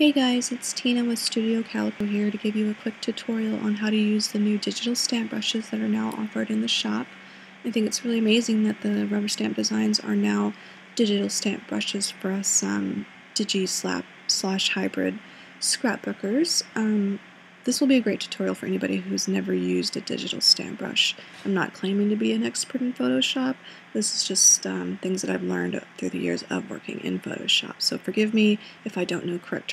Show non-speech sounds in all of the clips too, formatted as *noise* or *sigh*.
Hey guys, it's Tina with Studio Calico here to give you a quick tutorial on how to use the new digital stamp brushes that are now offered in the shop. I think it's really amazing that the rubber stamp designs are now digital stamp brushes for us um, digi-scrap slash hybrid scrapbookers. Um, this will be a great tutorial for anybody who's never used a digital stamp brush. I'm not claiming to be an expert in Photoshop. This is just um, things that I've learned through the years of working in Photoshop. So forgive me if I don't know correct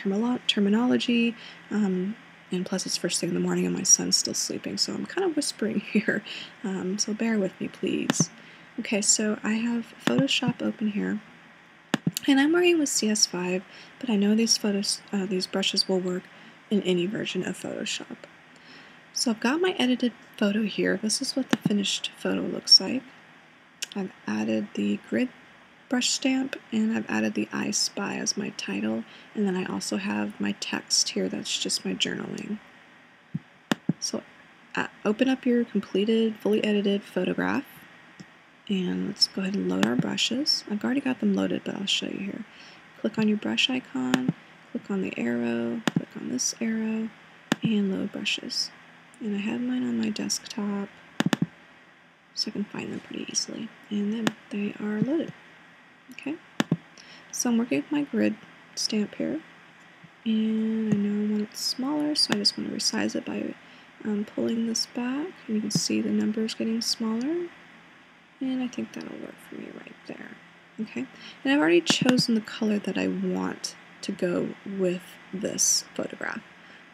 terminology. Um, and plus it's first thing in the morning and my son's still sleeping, so I'm kind of whispering *laughs* here. Um, so bear with me, please. Okay, so I have Photoshop open here. And I'm working with CS5, but I know these photos, uh, these brushes will work in any version of Photoshop. So I've got my edited photo here. This is what the finished photo looks like. I've added the grid brush stamp and I've added the I Spy as my title and then I also have my text here that's just my journaling. So uh, open up your completed, fully edited photograph and let's go ahead and load our brushes. I've already got them loaded but I'll show you here. Click on your brush icon, click on the arrow, on this arrow, and load brushes. And I have mine on my desktop, so I can find them pretty easily. And then they are loaded. Okay, so I'm working with my grid stamp here, and I know I want it smaller, so I just want to resize it by um, pulling this back. And you can see the numbers getting smaller, and I think that'll work for me right there. Okay, and I've already chosen the color that I want to go with this photograph.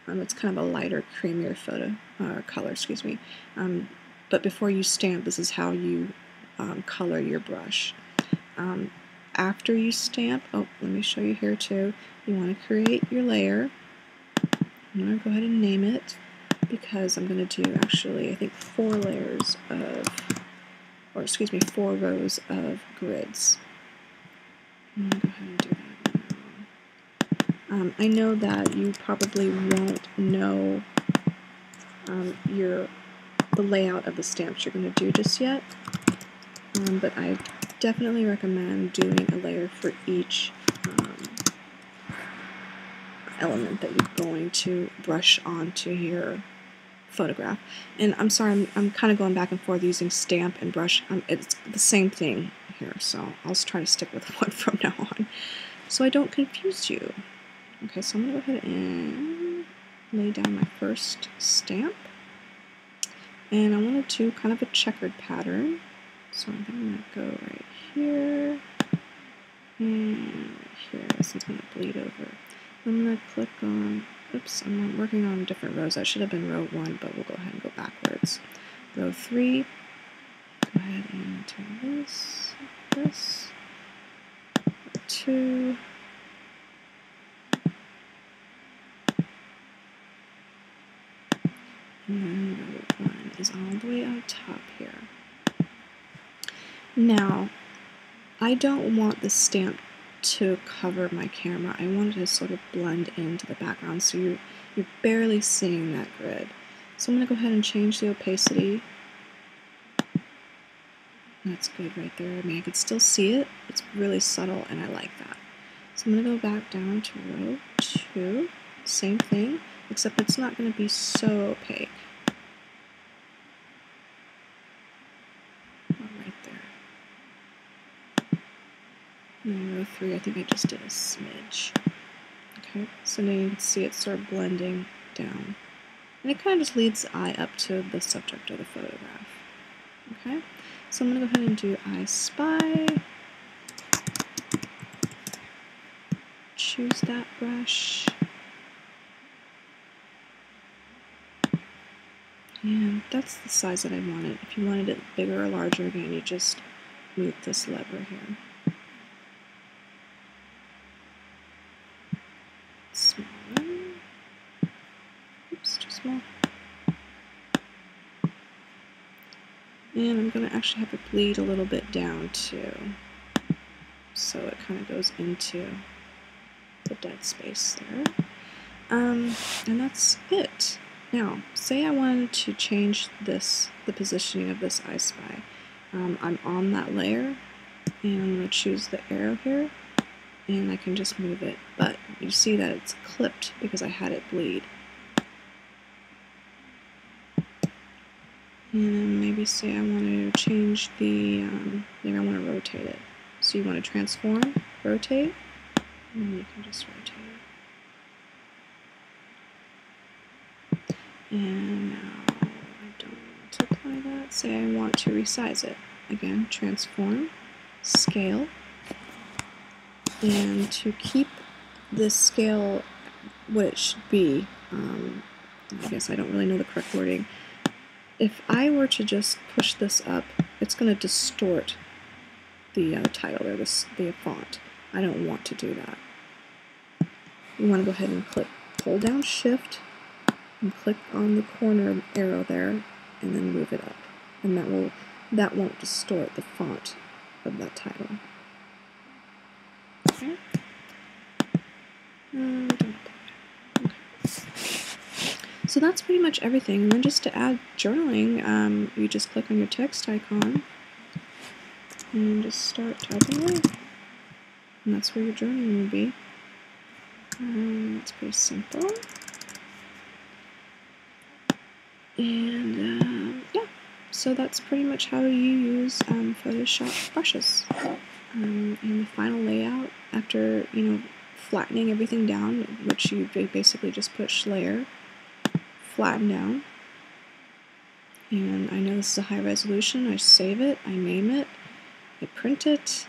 Um, it's kind of a lighter, creamier photo uh, color, excuse me. Um, but before you stamp, this is how you um, color your brush. Um, after you stamp, oh, let me show you here too. You want to create your layer. I'm going to go ahead and name it because I'm going to do actually, I think, four layers of, or excuse me, four rows of grids. I'm going to go ahead and do that. Um, I know that you probably won't know um, your the layout of the stamps you're going to do just yet, um, but I definitely recommend doing a layer for each um, element that you're going to brush onto your photograph. And I'm sorry, I'm, I'm kind of going back and forth using stamp and brush. Um, it's the same thing here, so I'll try to stick with *laughs* one from now on so I don't confuse you. Okay, so I'm going to go ahead and lay down my first stamp. And I want to do kind of a checkered pattern. So I'm going to go right here and right here. This is going to bleed over. I'm going to click on, oops, I'm working on different rows. That should have been row one, but we'll go ahead and go backwards. Row three, go ahead and turn this, this, two, And then one is all the way up top here. Now, I don't want the stamp to cover my camera. I want it to sort of blend into the background so you're, you're barely seeing that grid. So I'm going to go ahead and change the opacity. That's good right there. I mean, I can still see it. It's really subtle and I like that. So I'm going to go back down to row 2. Same thing except it's not going to be so opaque. Right there. And row 3, I think I just did a smidge. Okay, so now you can see it of blending down. And it kind of just leads the eye up to the subject of the photograph. Okay, so I'm going to go ahead and do I Spy. Choose that brush. And that's the size that I wanted. If you wanted it bigger or larger, again, you just move this lever here. Smaller. Oops, too small. And I'm going to actually have it bleed a little bit down too. So it kind of goes into the dead space there. Um, and that's it. Now, say I wanted to change this, the positioning of this I Spy. Um, I'm on that layer, and I'm going to choose the arrow here, and I can just move it. But you see that it's clipped because I had it bleed. And maybe say I want to change the, um, maybe I want to rotate it. So you want to transform, rotate, and you can just rotate it. And now I don't want to apply that. Say I want to resize it. Again, transform, scale, and to keep this scale what it should be, um, I guess I don't really know the correct wording, if I were to just push this up, it's going to distort the uh, title or the, the font. I don't want to do that. You want to go ahead and click, hold down shift, and click on the corner arrow there, and then move it up. And that will that won't distort the font of that title. Okay. So that's pretty much everything. And then just to add journaling, um, you just click on your text icon and just start typing away. And that's where your journaling will be. Um, it's pretty simple. And uh, yeah, so that's pretty much how you use um, Photoshop brushes. Um, and the final layout, after you know flattening everything down, which you basically just push layer, flatten down. And I know this is a high resolution. I save it, I name it, I print it,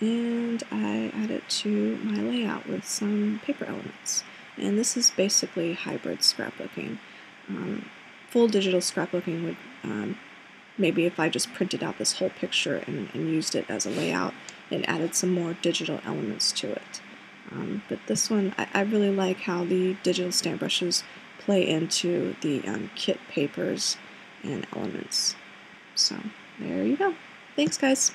and I add it to my layout with some paper elements. And this is basically hybrid scrapbooking. Um, full digital scrapbooking would um, maybe if I just printed out this whole picture and, and, used it as a layout and added some more digital elements to it. Um, but this one, I, I, really like how the digital stamp brushes play into the um, kit papers and elements. So there you go. Thanks guys.